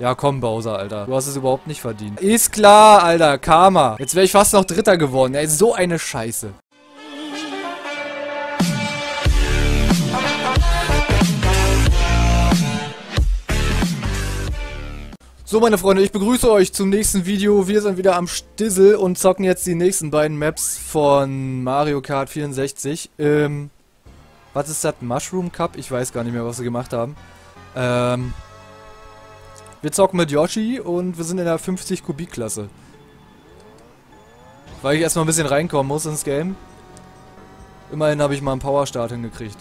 Ja, komm, Bowser, Alter. Du hast es überhaupt nicht verdient. Ist klar, Alter. Karma. Jetzt wäre ich fast noch Dritter geworden. Ey, so eine Scheiße. So, meine Freunde, ich begrüße euch zum nächsten Video. Wir sind wieder am Stissel und zocken jetzt die nächsten beiden Maps von Mario Kart 64. Ähm, was ist das? Mushroom Cup? Ich weiß gar nicht mehr, was sie gemacht haben. Ähm, wir zocken mit Yoshi und wir sind in der 50 Kubik Klasse. Weil ich erstmal ein bisschen reinkommen muss ins Game. Immerhin habe ich mal einen Powerstart hingekriegt.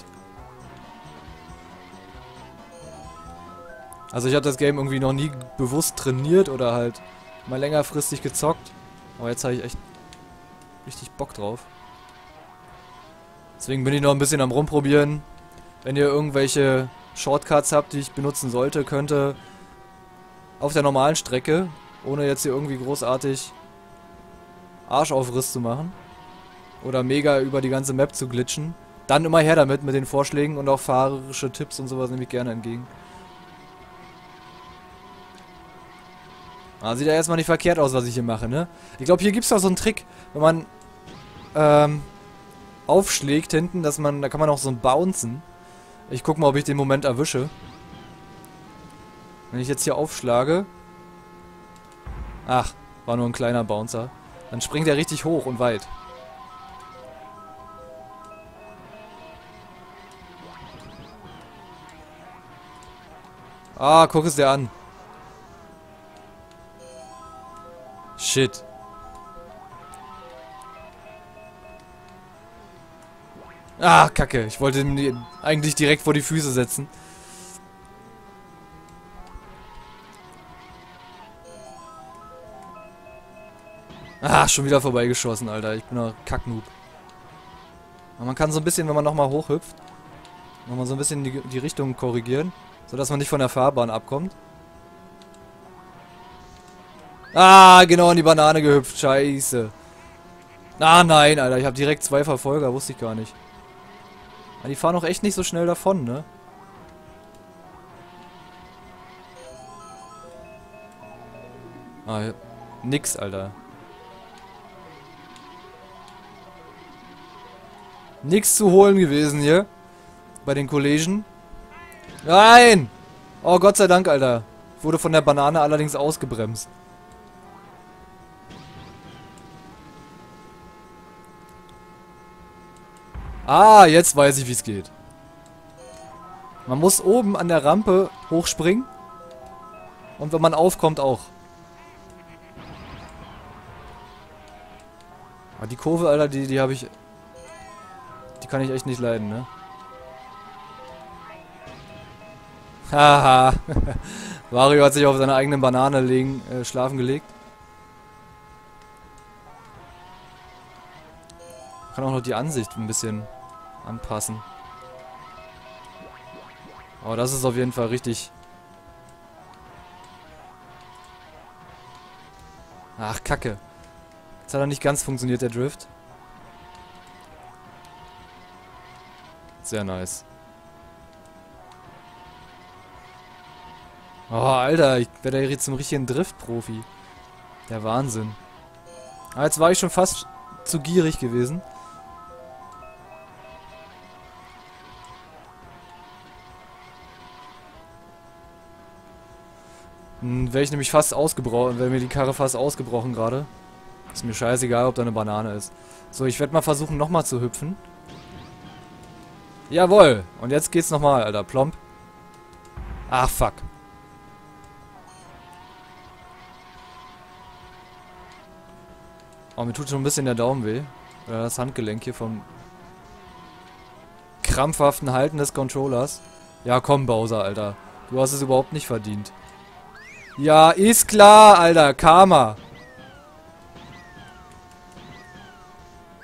Also ich habe das Game irgendwie noch nie bewusst trainiert oder halt mal längerfristig gezockt. Aber jetzt habe ich echt richtig Bock drauf. Deswegen bin ich noch ein bisschen am rumprobieren. Wenn ihr irgendwelche Shortcuts habt, die ich benutzen sollte, könnte auf der normalen Strecke, ohne jetzt hier irgendwie großartig Arschaufriss zu machen oder mega über die ganze Map zu glitschen, dann immer her damit mit den Vorschlägen und auch fahrerische Tipps und sowas nehme ich gerne entgegen. Ah, sieht ja erstmal nicht verkehrt aus, was ich hier mache, ne? Ich glaube, hier gibt es doch so einen Trick, wenn man ähm, aufschlägt hinten, dass man, da kann man auch so ein Bouncen. Ich guck mal, ob ich den Moment erwische. Wenn ich jetzt hier aufschlage... Ach, war nur ein kleiner Bouncer. Dann springt er richtig hoch und weit. Ah, guck es dir an. Shit. Ah, kacke. Ich wollte ihn eigentlich direkt vor die Füße setzen. Ah, schon wieder vorbeigeschossen, Alter. Ich bin doch Kacknoob. Aber man kann so ein bisschen, wenn man nochmal hochhüpft, nochmal so ein bisschen die, die Richtung korrigieren, sodass man nicht von der Fahrbahn abkommt. Ah, genau in die Banane gehüpft. Scheiße. Ah, nein, Alter. Ich habe direkt zwei Verfolger. Wusste ich gar nicht. Ah, die fahren auch echt nicht so schnell davon, ne? Ah, nix, Alter. Nix zu holen gewesen hier. Bei den Kollegen. Nein! Oh, Gott sei Dank, Alter. Wurde von der Banane allerdings ausgebremst. Ah, jetzt weiß ich, wie es geht. Man muss oben an der Rampe hochspringen. Und wenn man aufkommt, auch. Aber ah, die Kurve, Alter, die, die habe ich... Kann ich echt nicht leiden, ne? Haha. Wario hat sich auf seiner eigenen Banane legen, äh, schlafen gelegt. Kann auch noch die Ansicht ein bisschen anpassen. Aber das ist auf jeden Fall richtig... Ach, Kacke. Jetzt hat er nicht ganz funktioniert, der Drift. Sehr nice. Oh, Alter, ich werde jetzt zum richtigen Drift-Profi. Der Wahnsinn. Aber jetzt war ich schon fast zu gierig gewesen. Hm, wäre ich nämlich fast ausgebrochen, wäre mir die Karre fast ausgebrochen gerade. Ist mir scheißegal, ob da eine Banane ist. So, ich werde mal versuchen, nochmal zu hüpfen. Jawohl. Und jetzt geht's nochmal, Alter. Plomp. Ach, fuck. Oh, mir tut schon ein bisschen der Daumen weh. Oder das Handgelenk hier vom krampfhaften Halten des Controllers. Ja, komm, Bowser, Alter. Du hast es überhaupt nicht verdient. Ja, ist klar, Alter. Karma.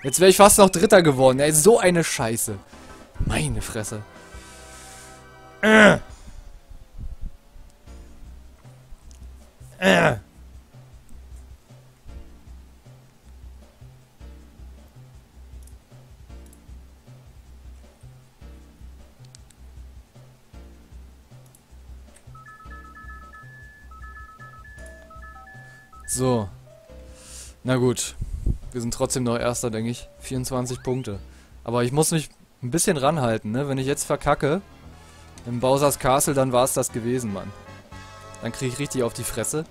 Jetzt wäre ich fast noch Dritter geworden. Ey, so eine Scheiße. Meine Fresse. Äh. Äh. So. Na gut. Wir sind trotzdem noch Erster, denke ich. 24 Punkte. Aber ich muss mich ein bisschen ranhalten, ne? Wenn ich jetzt verkacke im Bowser's Castle, dann war es das gewesen, Mann. Dann kriege ich richtig auf die Fresse.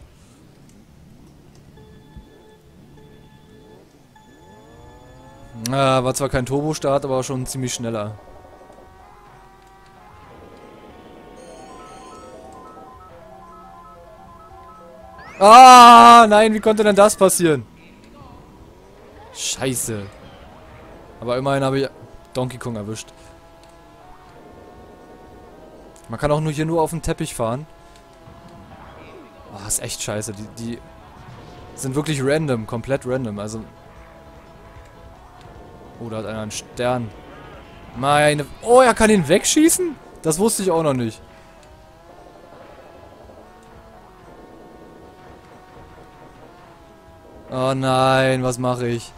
Ah, war zwar kein Turbo-Start, aber schon ziemlich schneller. Ah, nein, wie konnte denn das passieren? Scheiße. Aber immerhin habe ich Donkey Kong erwischt. Man kann auch nur hier nur auf dem Teppich fahren. Oh, ist echt scheiße. Die, die sind wirklich random, komplett random. Also. Oh, da hat einer einen Stern. Meine. Oh, er kann ihn wegschießen? Das wusste ich auch noch nicht. Oh nein, was mache ich?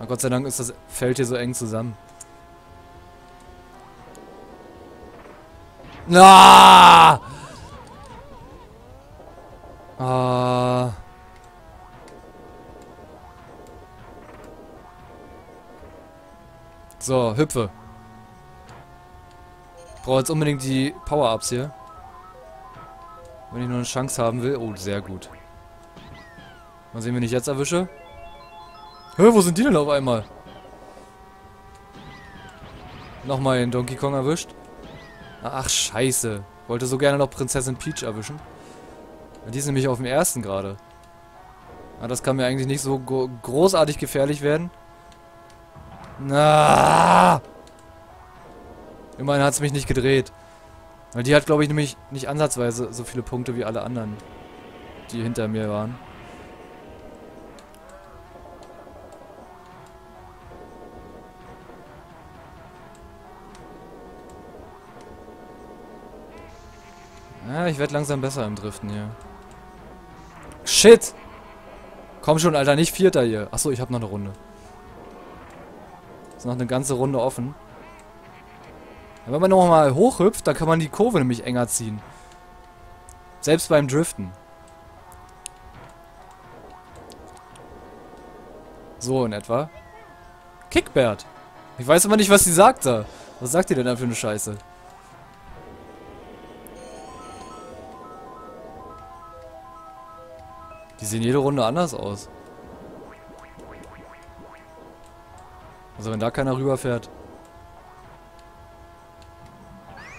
Oh, Gott sei Dank ist das Feld hier so eng zusammen. Ah! Ah. So, hüpfe. Brauche jetzt unbedingt die Power-Ups hier. Wenn ich nur eine Chance haben will. Oh, sehr gut. Mal sehen, wenn ich jetzt erwische. Hä, wo sind die denn auf einmal? Nochmal den Donkey Kong erwischt. Ach, scheiße. Wollte so gerne noch Prinzessin Peach erwischen. Die ist nämlich auf dem ersten gerade. Das kann mir eigentlich nicht so großartig gefährlich werden. Na! Immerhin hat es mich nicht gedreht. Weil die hat, glaube ich, nämlich nicht ansatzweise so viele Punkte wie alle anderen, die hinter mir waren. Ja, ich werde langsam besser im Driften hier. Shit! Komm schon, Alter, nicht Vierter hier. Achso, ich habe noch eine Runde. Ist noch eine ganze Runde offen. Wenn man nochmal hochhüpft, dann kann man die Kurve nämlich enger ziehen. Selbst beim Driften. So in etwa. Kickbert. Ich weiß aber nicht, was sie sagt da. Was sagt ihr denn da für eine Scheiße? Sehen jede Runde anders aus. Also wenn da keiner rüberfährt.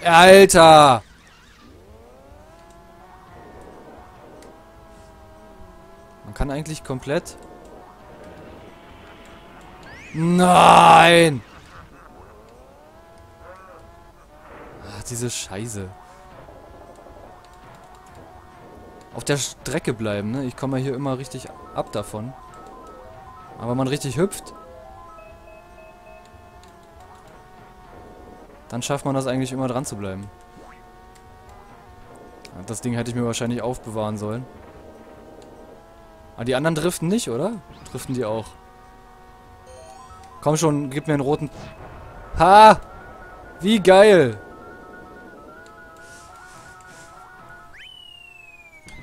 Alter! Man kann eigentlich komplett... Nein! Ach, diese Scheiße auf der Strecke bleiben, ne? Ich komme ja hier immer richtig ab davon. Aber wenn man richtig hüpft, dann schafft man das eigentlich immer dran zu bleiben. Das Ding hätte ich mir wahrscheinlich aufbewahren sollen. Aber ah, die anderen driften nicht, oder? Driften die auch? Komm schon, gib mir einen roten... Ha! Wie geil!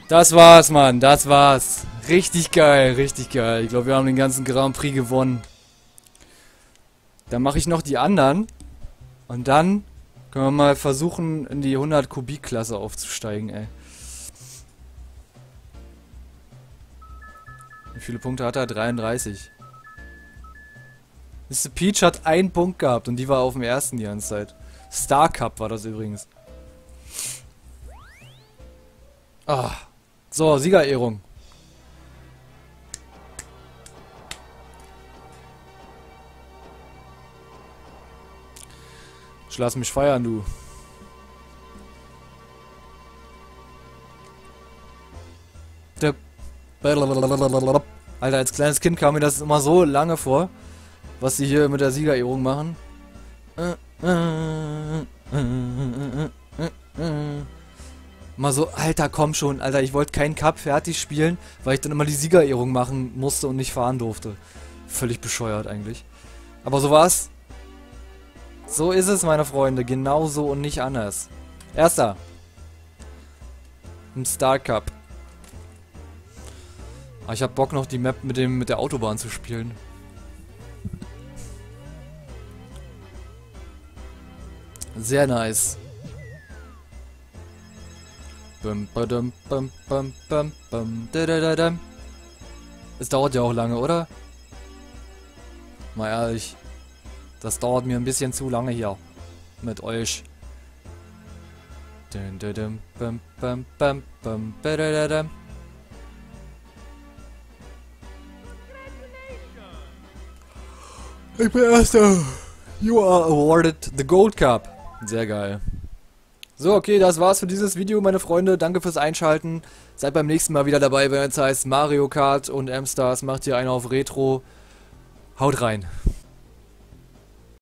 Das war's, Mann. Das war's. Richtig geil, richtig geil. Ich glaube, wir haben den ganzen Grand Prix gewonnen. Dann mache ich noch die anderen. Und dann können wir mal versuchen, in die 100 Kubik-Klasse aufzusteigen, ey. Wie viele Punkte hat er? 33. Mr. Peach hat einen Punkt gehabt und die war auf dem ersten die ganze Zeit. Star Cup war das übrigens. Ah. So, Siegerehrung. Ich lass mich feiern, du. Alter, als kleines Kind kam mir das immer so lange vor, was sie hier mit der Siegerehrung machen. Mal so, Alter, komm schon, Alter, ich wollte keinen Cup fertig spielen, weil ich dann immer die Siegerehrung machen musste und nicht fahren durfte. Völlig bescheuert eigentlich. Aber so war's. So ist es, meine Freunde. Genauso und nicht anders. Erster. Im Star Cup. Aber ich hab Bock noch die Map mit dem mit der Autobahn zu spielen. Sehr nice. Es dauert ja auch lange, oder? Mal ehrlich. Das dauert mir ein bisschen zu lange hier. Mit euch. Ich bin Erster. You are awarded the Gold Cup. Sehr geil. So, okay, das war's für dieses Video, meine Freunde. Danke fürs Einschalten. Seid beim nächsten Mal wieder dabei, wenn es heißt Mario Kart und M-Stars. Macht hier einen auf Retro. Haut rein.